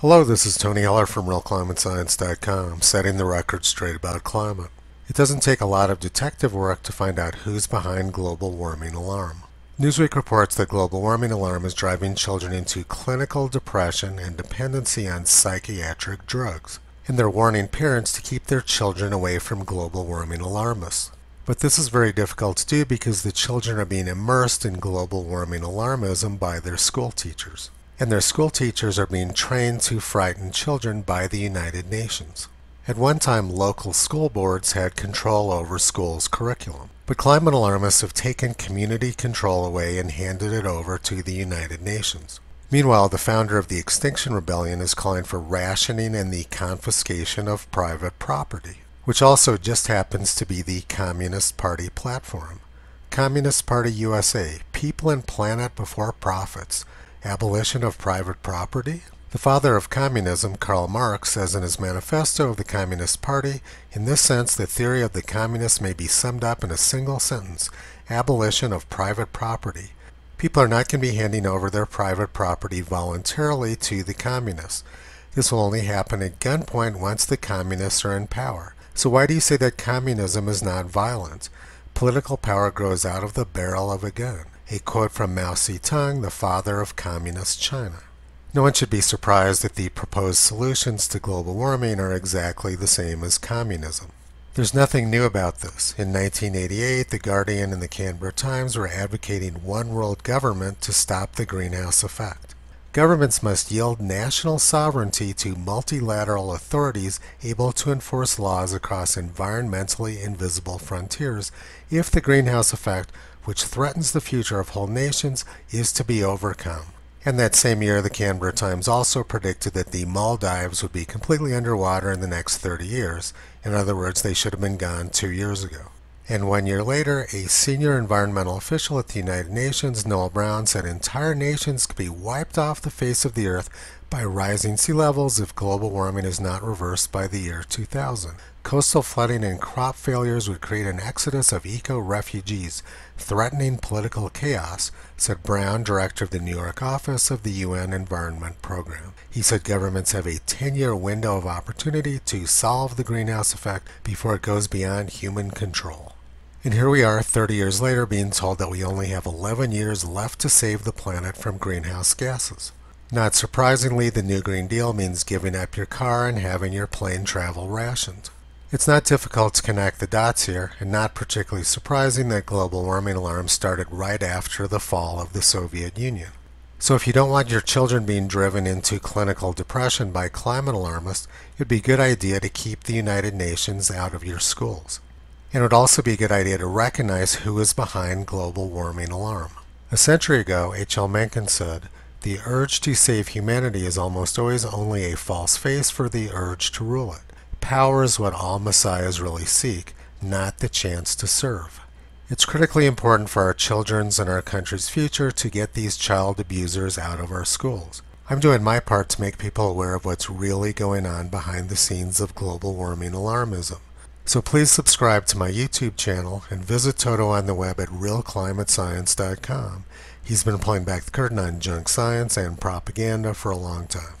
Hello, this is Tony Heller from RealClimateScience.com, setting the record straight about climate. It doesn't take a lot of detective work to find out who's behind global warming alarm. Newsweek reports that global warming alarm is driving children into clinical depression and dependency on psychiatric drugs, and they're warning parents to keep their children away from global warming alarmists. But this is very difficult to do because the children are being immersed in global warming alarmism by their school teachers and their school teachers are being trained to frighten children by the United Nations. At one time, local school boards had control over schools' curriculum, but climate alarmists have taken community control away and handed it over to the United Nations. Meanwhile, the founder of the Extinction Rebellion is calling for rationing and the confiscation of private property, which also just happens to be the Communist Party platform. Communist Party USA, people and planet before profits, Abolition of private property? The father of communism, Karl Marx, says in his manifesto of the Communist Party, in this sense the theory of the communists may be summed up in a single sentence, abolition of private property. People are not going to be handing over their private property voluntarily to the communists. This will only happen at gunpoint once the communists are in power. So why do you say that communism is not violent? Political power grows out of the barrel of a gun a quote from Mao Zedong, the father of communist China. No one should be surprised that the proposed solutions to global warming are exactly the same as communism. There's nothing new about this. In 1988, The Guardian and the Canberra Times were advocating one world government to stop the greenhouse effect. Governments must yield national sovereignty to multilateral authorities able to enforce laws across environmentally invisible frontiers if the greenhouse effect which threatens the future of whole nations, is to be overcome. And that same year, the Canberra Times also predicted that the Maldives would be completely underwater in the next 30 years. In other words, they should have been gone two years ago. And one year later, a senior environmental official at the United Nations, Noel Brown, said entire nations could be wiped off the face of the earth by rising sea levels if global warming is not reversed by the year 2000. Coastal flooding and crop failures would create an exodus of eco-refugees, threatening political chaos, said Brown, director of the New York office of the UN Environment Program. He said governments have a 10-year window of opportunity to solve the greenhouse effect before it goes beyond human control. And here we are 30 years later being told that we only have 11 years left to save the planet from greenhouse gases. Not surprisingly, the New Green Deal means giving up your car and having your plane travel rationed. It's not difficult to connect the dots here, and not particularly surprising that global warming alarms started right after the fall of the Soviet Union. So if you don't want your children being driven into clinical depression by climate alarmists, it would be a good idea to keep the United Nations out of your schools. And it would also be a good idea to recognize who is behind global warming alarm. A century ago, H.L. Mencken said, the urge to save humanity is almost always only a false face for the urge to rule it. Power is what all messiahs really seek, not the chance to serve. It's critically important for our children's and our country's future to get these child abusers out of our schools. I'm doing my part to make people aware of what's really going on behind the scenes of global warming alarmism. So please subscribe to my YouTube channel and visit Toto on the web at realclimatescience.com. He's been pulling back the curtain on junk science and propaganda for a long time.